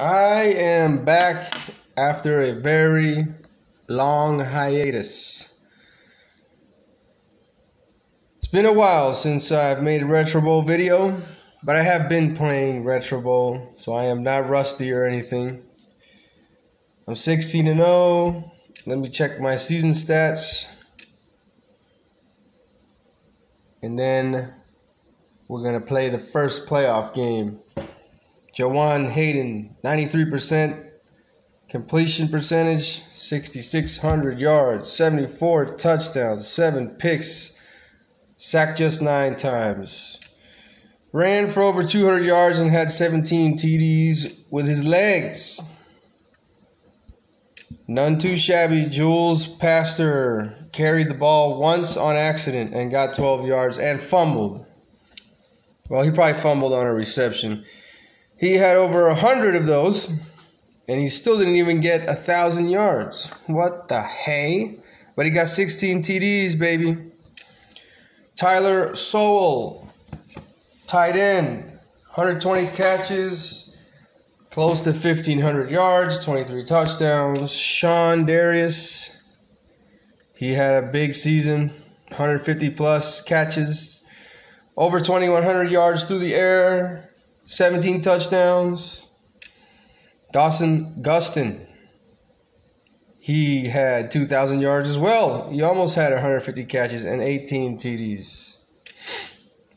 I am back after a very long hiatus. It's been a while since I've made a Retro Bowl video, but I have been playing Retro Bowl, so I am not rusty or anything. I'm 16 and 0. Let me check my season stats. And then we're going to play the first playoff game. Jawan Hayden, 93% completion percentage, 6,600 yards, 74 touchdowns, 7 picks, sacked just 9 times. Ran for over 200 yards and had 17 TDs with his legs. None too shabby. Jules Pastor carried the ball once on accident and got 12 yards and fumbled. Well, he probably fumbled on a reception. He had over a hundred of those, and he still didn't even get a thousand yards. What the hey? But he got 16 TDs, baby. Tyler Sowell, tight end, 120 catches, close to 1,500 yards, 23 touchdowns. Sean Darius, he had a big season, 150 plus catches, over 2,100 yards through the air, 17 touchdowns. Dawson Gustin, he had 2,000 yards as well. He almost had 150 catches and 18 TDs.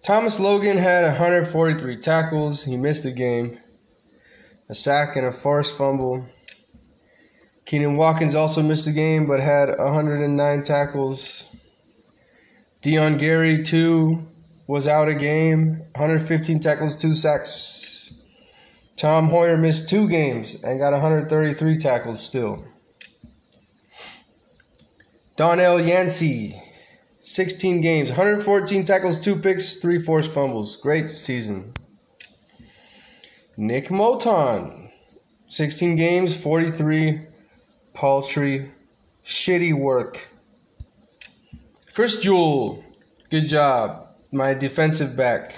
Thomas Logan had 143 tackles. He missed a game, a sack, and a forced fumble. Keenan Watkins also missed a game but had 109 tackles. Dion Gary, two was out a game, 115 tackles, two sacks. Tom Hoyer missed two games and got 133 tackles still. Donnell Yancey, 16 games, 114 tackles, two picks, three forced fumbles. Great season. Nick Moton, 16 games, 43 paltry, shitty work. Chris Jewell, good job my defensive back,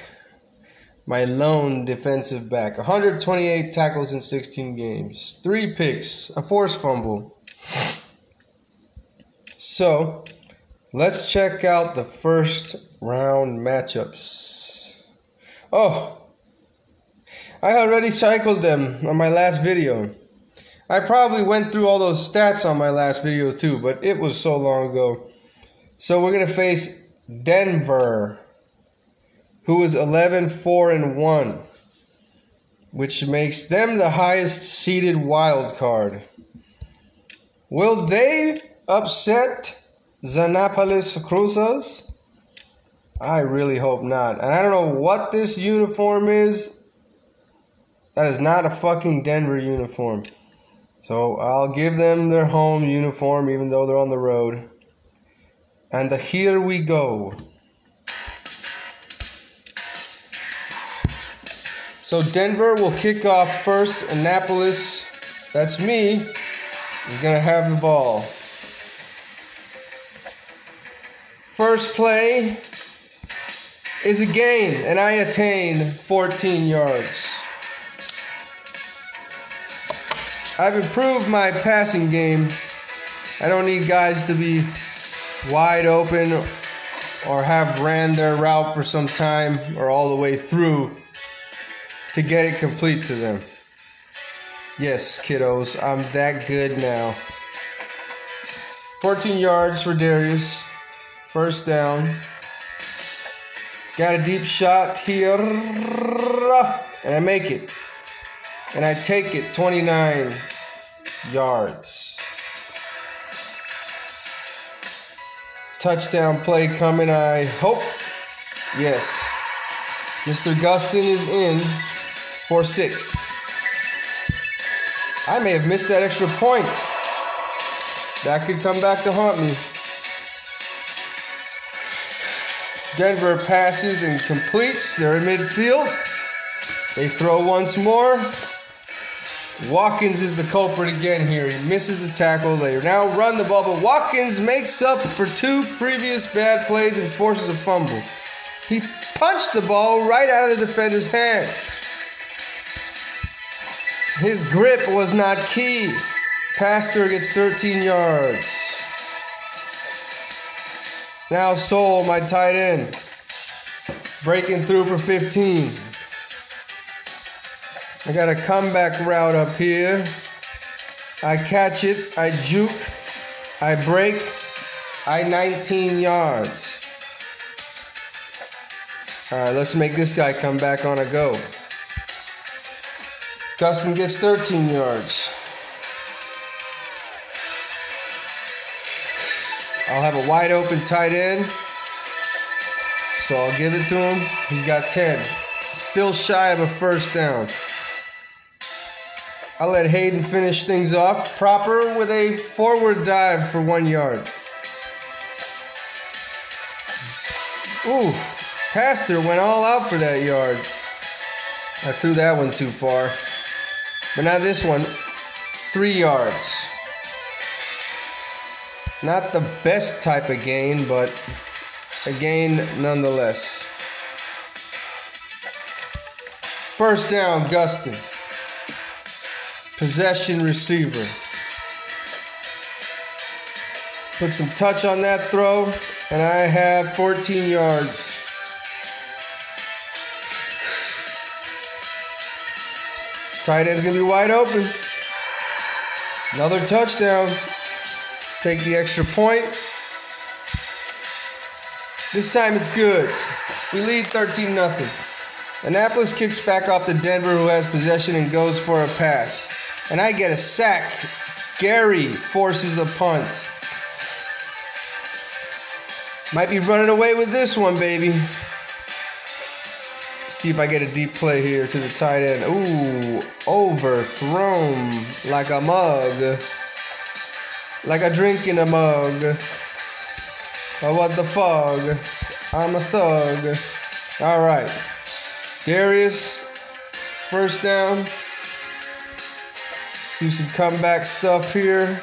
my lone defensive back. 128 tackles in 16 games, three picks, a forced fumble. So, let's check out the first round matchups. Oh, I already cycled them on my last video. I probably went through all those stats on my last video too, but it was so long ago. So we're going to face Denver who is 11 4 and 1, which makes them the highest seeded wild card. Will they upset Annapolis Cruisers? I really hope not. And I don't know what this uniform is. That is not a fucking Denver uniform. So I'll give them their home uniform even though they're on the road. And here we go. So Denver will kick off first. Annapolis, that's me, is going to have the ball. First play is a gain, and I attain 14 yards. I've improved my passing game. I don't need guys to be wide open or have ran their route for some time or all the way through to get it complete to them. Yes, kiddos, I'm that good now. 14 yards for Darius. First down. Got a deep shot here. And I make it. And I take it 29 yards. Touchdown play coming, I hope. Yes. Mr. Gustin is in for six. I may have missed that extra point. That could come back to haunt me. Denver passes and completes. They're in midfield. They throw once more. Watkins is the culprit again here. He misses a tackle. They now run the ball, but Watkins makes up for two previous bad plays and forces a fumble. He punched the ball right out of the defender's hands. His grip was not key. Pastor gets 13 yards. Now Sowell, my tight end, breaking through for 15. I got a comeback route up here. I catch it, I juke, I break, I 19 yards. All right, let's make this guy come back on a go. Gustin gets 13 yards. I'll have a wide open tight end. So I'll give it to him. He's got 10. Still shy of a first down. I'll let Hayden finish things off proper with a forward dive for one yard. Ooh, Pastor went all out for that yard. I threw that one too far. But now this one, three yards. Not the best type of gain, but a gain nonetheless. First down, Gustin. Possession receiver. Put some touch on that throw, and I have 14 yards. Tight end's gonna be wide open. Another touchdown. Take the extra point. This time it's good. We lead 13 0. Annapolis kicks back off to Denver, who has possession and goes for a pass. And I get a sack. Gary forces a punt. Might be running away with this one, baby. See if I get a deep play here to the tight end. Ooh, overthrown like a mug like a drink in a mug. Oh, what the fog? I'm a thug. All right. Darius, first down. Let's do some comeback stuff here.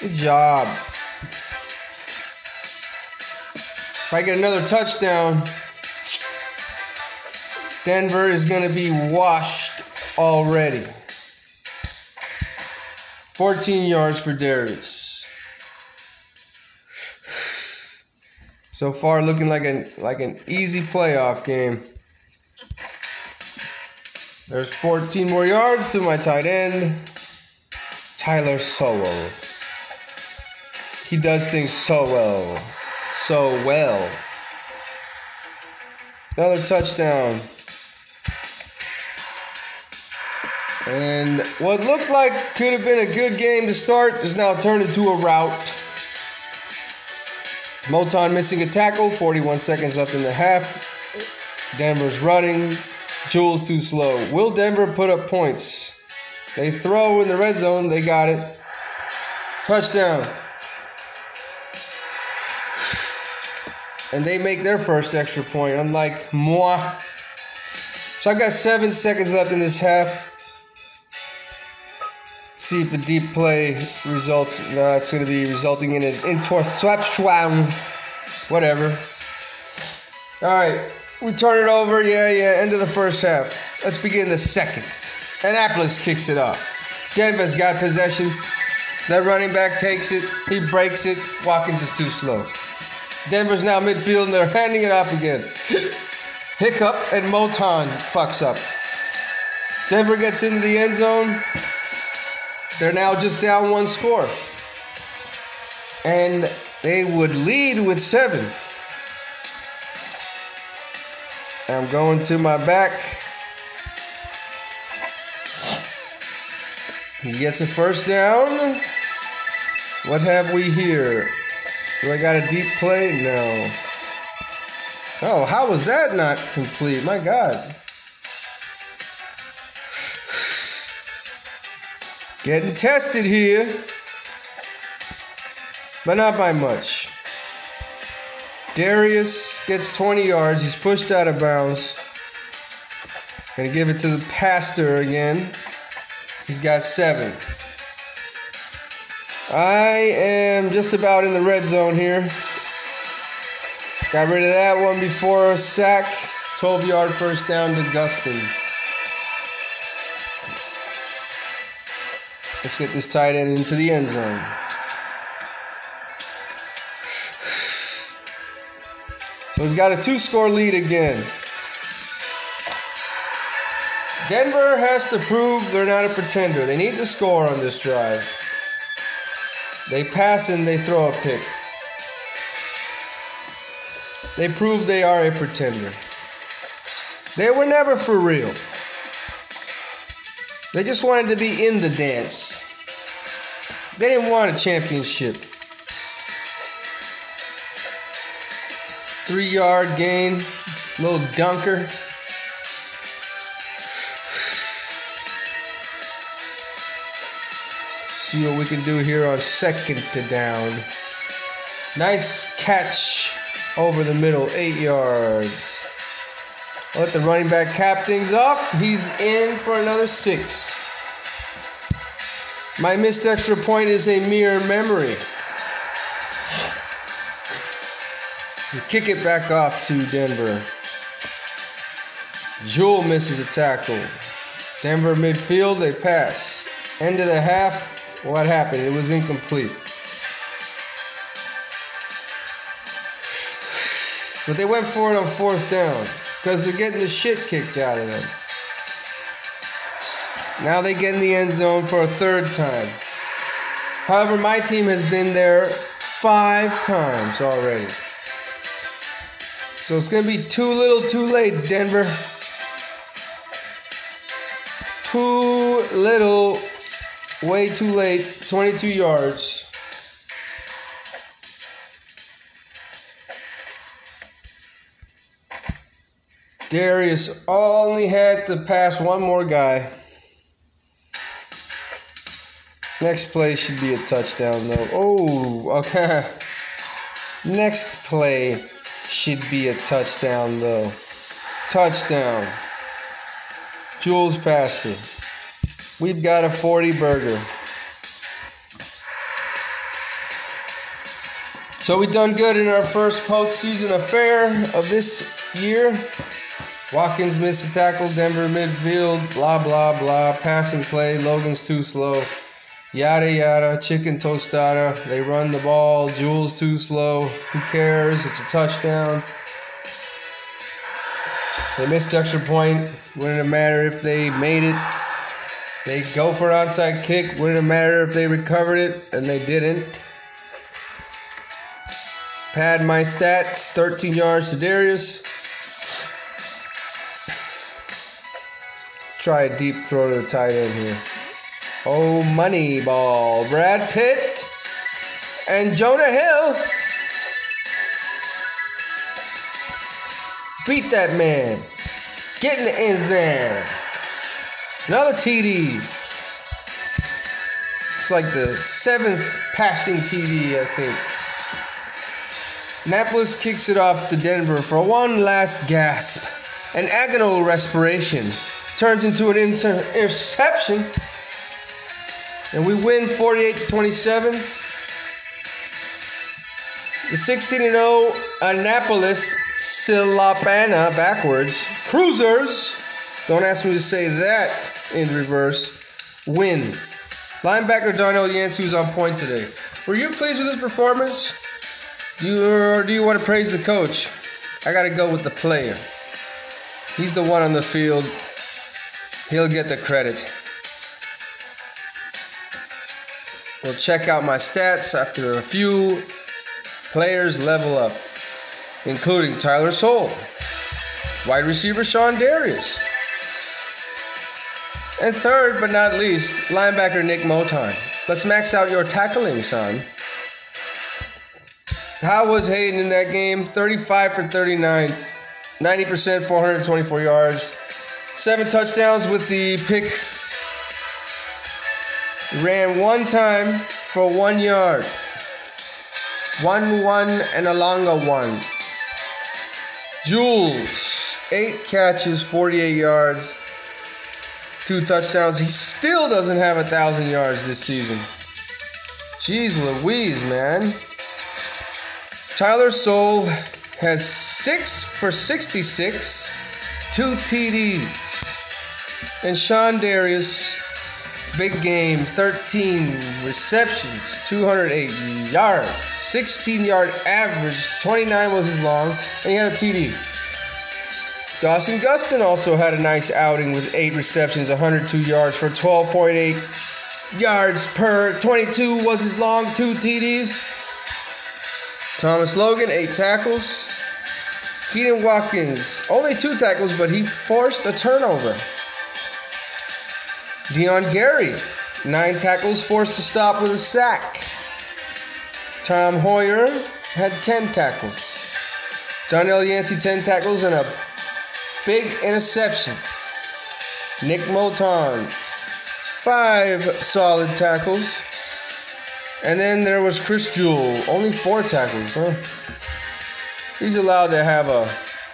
Good job. If I get another touchdown, Denver is going to be washed already. 14 yards for Darius. So far, looking like an like an easy playoff game. There's 14 more yards to my tight end, Tyler Sowell. He does things so well, so well. Another touchdown. And what looked like could have been a good game to start is now turned into a rout. Moton missing a tackle, 41 seconds left in the half. Denver's running. Jules too slow. Will Denver put up points? They throw in the red zone. They got it. Touchdown. And they make their first extra point, unlike moi. So I've got seven seconds left in this half see if the deep play results. No, it's going to be resulting in an interception. Whatever. All right, we turn it over. Yeah, yeah. End of the first half. Let's begin the second. Annapolis kicks it off. Denver's got possession. That running back takes it. He breaks it. Watkins is too slow. Denver's now midfield and they're handing it off again. Hiccup and Moton fucks up. Denver gets into the end zone. They're now just down one score. And they would lead with seven. I'm going to my back. He gets a first down. What have we here? Do I got a deep play? No. Oh, how was that not complete? My God. Getting tested here, but not by much. Darius gets 20 yards. He's pushed out of bounds. Gonna give it to the pastor again. He's got seven. I am just about in the red zone here. Got rid of that one before a sack. 12 yard first down to Gustin. Let's get this tight end into the end zone. So we've got a two score lead again. Denver has to prove they're not a pretender. They need to score on this drive. They pass and they throw a pick. They prove they are a pretender. They were never for real. They just wanted to be in the dance. They didn't want a championship. Three yard gain, little dunker. See what we can do here on second to down. Nice catch over the middle, eight yards. Let the running back cap things off. He's in for another six. My missed extra point is a mere memory. We kick it back off to Denver. Jewell misses a tackle. Denver midfield, they pass. End of the half, what happened? It was incomplete. But they went for it on fourth down because they're getting the shit kicked out of them. Now they get in the end zone for a third time. However, my team has been there five times already. So it's going to be too little, too late, Denver. Too little, way too late. 22 yards. Darius only had to pass one more guy. Next play should be a touchdown, though. Oh, okay. Next play should be a touchdown, though. Touchdown. Jules Pastor. We've got a 40 burger. So we've done good in our first postseason affair of this year. Watkins missed a tackle, Denver midfield, blah, blah, blah. Passing play, Logan's too slow. Yada, yada, chicken tostada. They run the ball, Jules too slow. Who cares? It's a touchdown. They missed extra point. Wouldn't matter if they made it. They go for an onside kick. Wouldn't matter if they recovered it, and they didn't. Pad my stats 13 yards to Darius. Try a deep throw to the tight end here. Oh, money ball. Brad Pitt and Jonah Hill. Beat that man. Get in the end zone. Another TD. It's like the seventh passing TD, I think. Naples kicks it off to Denver for one last gasp. An agonal respiration turns into an inter- interception. And we win 48 to 27. The 16 0 Annapolis Silapana backwards. Cruisers, don't ask me to say that in reverse, win. Linebacker Darnell Yancey was on point today. Were you pleased with his performance? Do you, or do you want to praise the coach? I got to go with the player. He's the one on the field He'll get the credit. We'll check out my stats after a few players level up, including Tyler Sowell, wide receiver Sean Darius, and third but not least, linebacker Nick Motine. Let's max out your tackling, son. How was Hayden in that game? 35 for 39, 90%, 424 yards. Seven touchdowns with the pick. Ran one time for one yard. One one and a longer one. Jules, eight catches, 48 yards, two touchdowns. He still doesn't have a thousand yards this season. Jeez Louise, man. Tyler Sowell has six for 66, two TDs. And Sean Darius, big game, 13 receptions, 208 yards, 16 yard average, 29 was his long, and he had a TD. Dawson Gustin also had a nice outing with 8 receptions, 102 yards for 12.8 yards per 22 was his long, 2 TDs. Thomas Logan, 8 tackles. Keenan Watkins, only 2 tackles, but he forced a turnover. Dion Gary, nine tackles, forced to stop with a sack. Tom Hoyer had 10 tackles. Donnell Yancey, 10 tackles and a big interception. Nick Moton, five solid tackles. And then there was Chris Jewell, only four tackles, huh? He's allowed to have a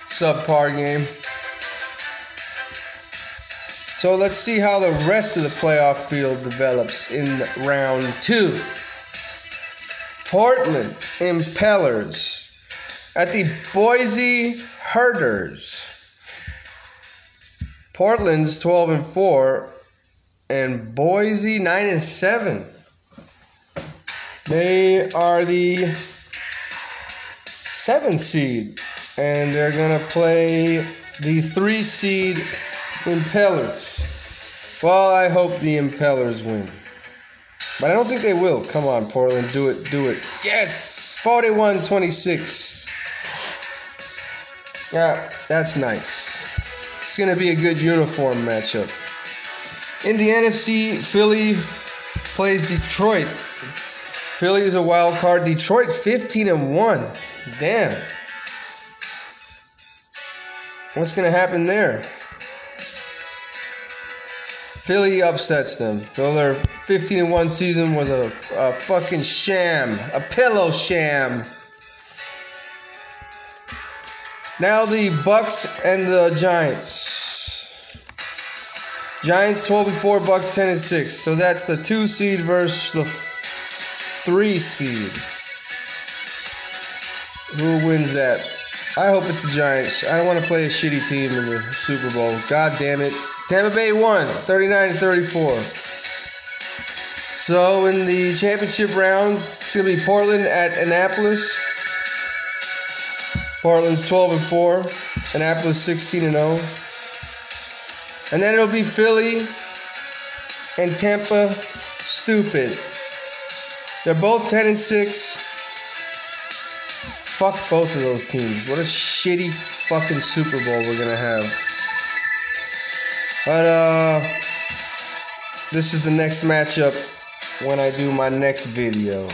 subpar game. So let's see how the rest of the playoff field develops in round two. Portland Impellers at the Boise Herders. Portland's 12 and 4 and Boise 9 and 7. They are the 7 seed and they're to play the 3 seed Impellers. Well, I hope the Impellers win. But I don't think they will. Come on, Portland. Do it. Do it. Yes! 41 26. Yeah, that's nice. It's to be a good uniform matchup. In the NFC, Philly plays Detroit. Philly is a wild card. Detroit 15 and 1. Damn. What's going to happen there? Philly upsets them. Though their 15 and 1 season was a, a fucking sham, a pillow sham. Now the Bucks and the Giants. Giants 12 and 4, Bucks 10 and 6. So that's the 2 seed versus the 3 seed. Who wins that? I hope it's the Giants. I don't want to play a shitty team in the Super Bowl. God damn it. Tampa Bay won 39 34. So in the championship round, it's going to be Portland at Annapolis. Portland's 12 and 4, Annapolis 16 and 0. And then it'll be Philly and Tampa stupid. They're both 10 and 6. Fuck both of those teams. What a shitty fucking Super Bowl we're to have. But uh, this is the next matchup when I do my next video.